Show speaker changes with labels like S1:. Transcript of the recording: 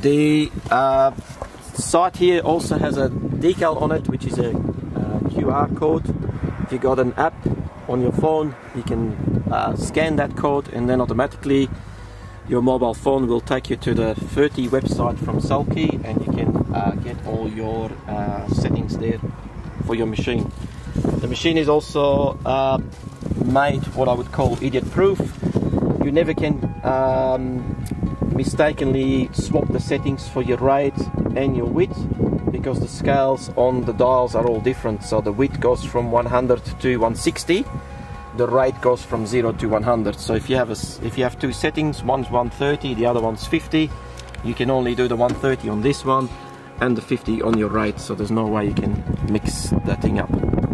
S1: The uh, site here also has a decal on it, which is a uh, QR code. If you got an app on your phone, you can uh, scan that code, and then automatically your mobile phone will take you to the 30 website from Sulky, and you can uh, get all your uh, settings there for your machine. The machine is also made what I would call idiot proof. You never can um, mistakenly swap the settings for your rate and your width because the scales on the dials are all different. So the width goes from 100 to 160, the rate goes from 0 to 100. So if you have a, if you have two settings, one's 130, the other one's 50, you can only do the 130 on this one and the 50 on your rate. So there's no way you can mix that thing up.